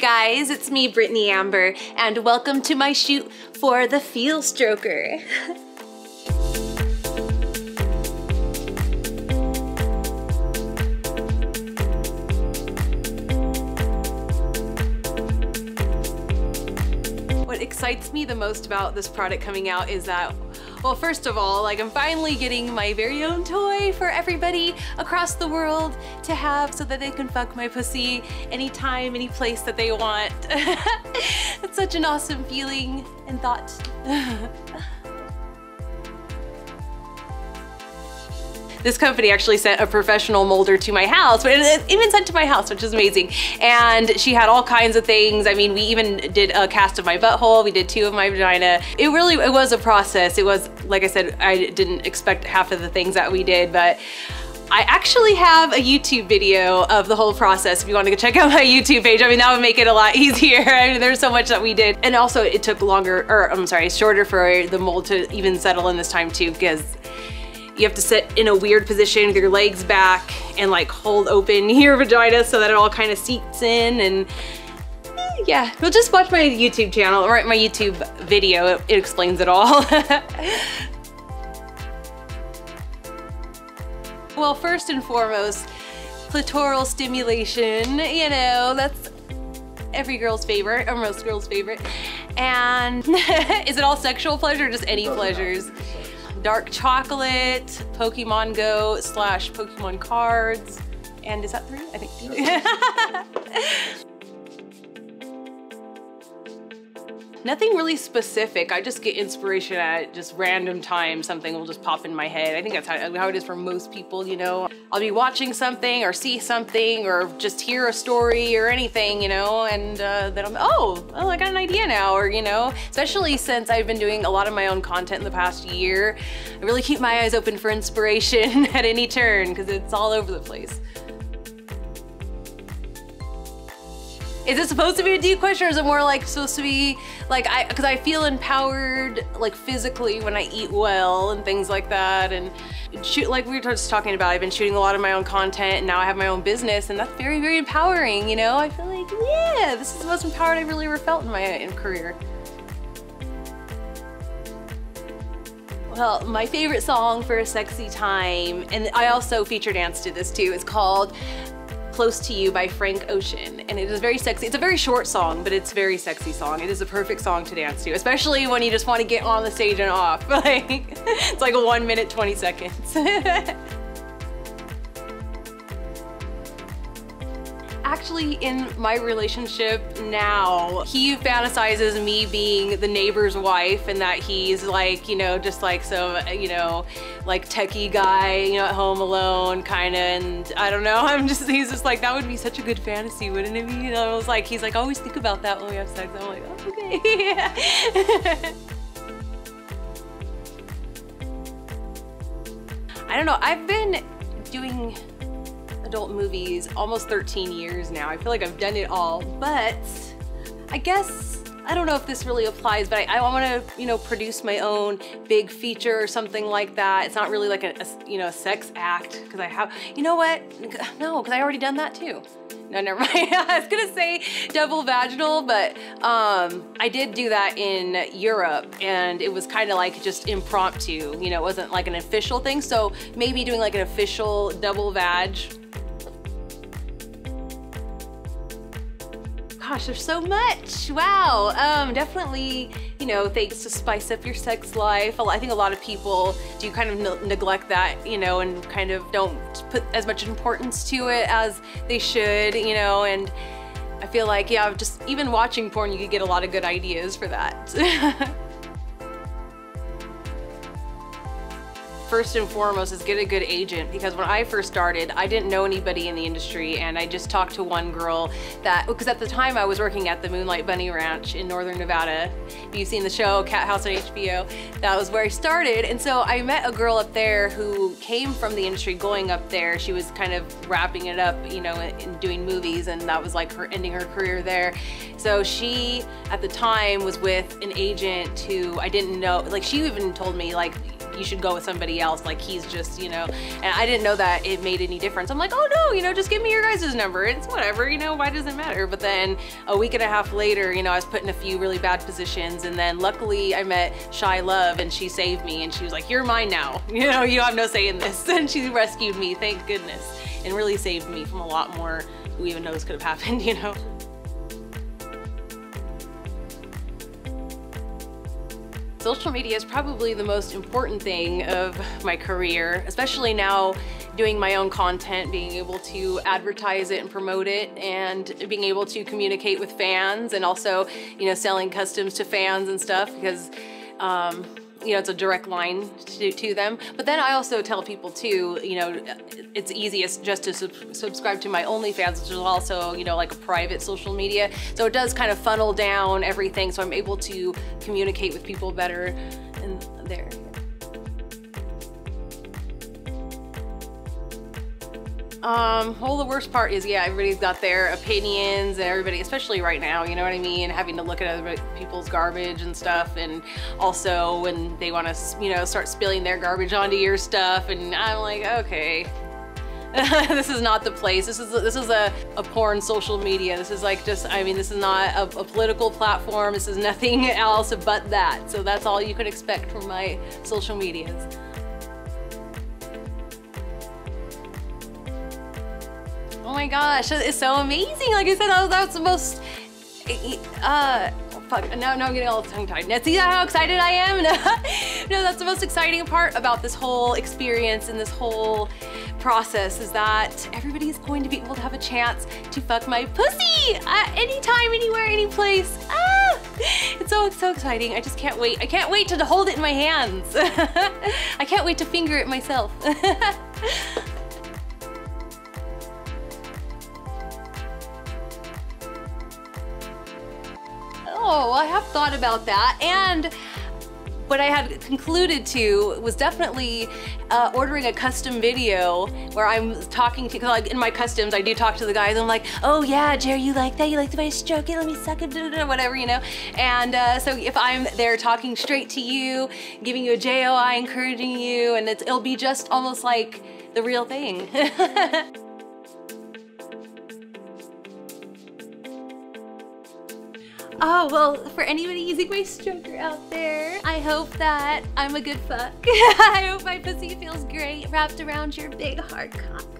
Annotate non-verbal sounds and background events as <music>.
Guys, it's me, Britney Amber, and welcome to my shoot for the Feel Stroker. <laughs> what excites me the most about this product coming out is that well, first of all, like I'm finally getting my very own toy for everybody across the world to have so that they can fuck my pussy anytime, any place that they want. <laughs> it's such an awesome feeling and thought. <laughs> this company actually sent a professional molder to my house, but it even sent to my house, which is amazing. And she had all kinds of things. I mean, we even did a cast of my butthole. We did two of my vagina. It really, it was a process. It was, like I said, I didn't expect half of the things that we did, but I actually have a YouTube video of the whole process if you want to go check out my YouTube page. I mean, that would make it a lot <laughs> easier. I mean, there's so much that we did. And also it took longer, or I'm sorry, shorter for the mold to even settle in this time too, because you have to sit in a weird position with your legs back and like hold open <laughs> your vagina so that it all kind of seeps in and yeah, well just watch my YouTube channel or my YouTube video, it, it explains it all. <laughs> well, first and foremost, clitoral stimulation, you know, that's every girl's favorite, or most girls' favorite. And <laughs> is it all sexual pleasure or just any pleasures? Dark chocolate, Pokemon Go slash Pokemon cards. And is that three? I think <laughs> Nothing really specific. I just get inspiration at just random times. Something will just pop in my head. I think that's how, how it is for most people, you know. I'll be watching something or see something or just hear a story or anything, you know, and uh, then I'm, oh, oh, I got an idea now, or, you know, especially since I've been doing a lot of my own content in the past year. I really keep my eyes open for inspiration <laughs> at any turn because it's all over the place. Is it supposed to be a deep question or is it more like supposed to be like I, cause I feel empowered like physically when I eat well and things like that. And shoot, like we were just talking about, I've been shooting a lot of my own content and now I have my own business and that's very, very empowering. You know, I feel like, yeah, this is the most empowered I've really ever felt in my in career. Well, my favorite song for a sexy time, and I also feature dance to this too, is called Close to You by Frank Ocean. And it is very sexy. It's a very short song, but it's a very sexy song. It is a perfect song to dance to, especially when you just want to get on the stage and off. <laughs> Like, it's like a one minute, 20 seconds. <laughs> actually in my relationship now, he fantasizes me being the neighbor's wife and that he's like, you know, just like some, you know, like techie guy, you know, at home alone kind of. And I don't know, <laughs> I'm just, he's just like, that would be such a good fantasy, wouldn't it be? Know, I was like, he's like, I always think about that when we have sex. I'm like, oh, okay. <laughs> I don't know, I've been doing adult movies almost 13 years now. I feel like I've done it all, but I guess I don't know if this really applies, but I, I want to, you know, produce my own big feature or something like that. It's not really like a, a you know, a sex act because I have, you know what? No, because I already done that too. No, never mind. <laughs> I was gonna say double vaginal, but um, I did do that in Europe and it was kind of like just impromptu, you know, it wasn't like an official thing. So maybe doing like an official double vag gosh, there's so much. Wow. Um, definitely, you know, things to spice up your sex life. I think a lot of people do kind of neglect that, you know, and kind of don't put as much importance to it as they should, you know, and I feel like, yeah, just even watching porn, you could get a lot of good ideas for that. <laughs> first and foremost is get a good agent because when I first started, I didn't know anybody in the industry and I just talked to one girl that, because at the time I was working at the Moonlight Bunny Ranch in Northern Nevada. If you've seen the show, Cathouse on HBO, that was where I started. And so I met a girl up there who came from the industry going up there. She was kind of wrapping it up, you know, and doing movies and that was like her ending her career there. So she, at the time, was with an agent who I didn't know, like she even told me like, you should go with somebody else. Like he's just, you know, and I didn't know that it made any difference. I'm like, oh no, you know, just give me your guys' number. It's whatever, you know, why does it matter? But then a week and a half later, you know, I was put in a few really bad positions. And then luckily I met Shy Love and she saved me and she was like, you're mine now. <laughs> You know, you have no say in this. <laughs> And she rescued me, thank goodness. And really saved me from a lot more who even knows could have happened, <laughs> you know? Social media is probably the most important thing of my career, especially now doing my own content, being able to advertise it and promote it, and being able to communicate with fans, and also, you know, selling customs to fans and stuff because um, you know, it's a direct line to, to them. But then I also tell people too, you know, it's easiest just to sub subscribe to my OnlyFans, which is also, you know, like a private social media. So it does kind of funnel down everything. So I'm able to communicate with people better in there. Um, well, the worst part is, yeah, everybody's got their opinions and everybody, especially right now, you know what I mean? Having to look at other people's garbage and stuff. And also when they want to, you know, start spilling their garbage onto your stuff. And I'm like, okay, <laughs> this is not the place. This is this is a, a porn social media. This is like just, I mean, this is not a, a, political platform. This is nothing <laughs> else but that. So that's all you can expect from my social medias. Oh my gosh, it's so amazing. Like I said, that was, that was the most, uh, fuck, now, now I'm getting all tongue-tied. Now see how excited I am? <laughs> no, that's the most exciting part about this whole experience and this whole process is that everybody is going to be able to have a chance to fuck my pussy at anytime, anywhere, any place. Ah! It's so, so exciting. I just can't wait. I can't wait to hold it in my hands. <laughs> I can't wait to finger it myself. <laughs> oh, I have thought about that. And what I had concluded to was definitely uh, ordering a custom video where I'm talking to, like in my customs, I do talk to the guys. I'm like, oh yeah, Jerry, you like that? You like the way I stroke it? Let me suck it, whatever, you know? And uh, so if I'm there talking straight to you, giving you a JOI, encouraging you, and it'll be just almost like the real thing. <laughs> Oh, well, for anybody using my stroker out there, I hope that I'm a good fuck. <laughs> I hope my pussy feels great wrapped around your big hard cock.